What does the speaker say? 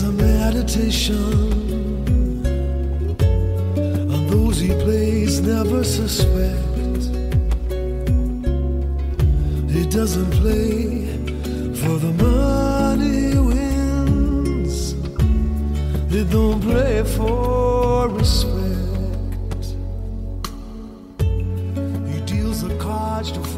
is a meditation on those he plays never suspect he doesn't play for the money wins. He don't play for respect. He deals the cards to find